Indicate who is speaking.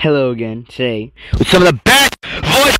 Speaker 1: Hello again today with some of the best voice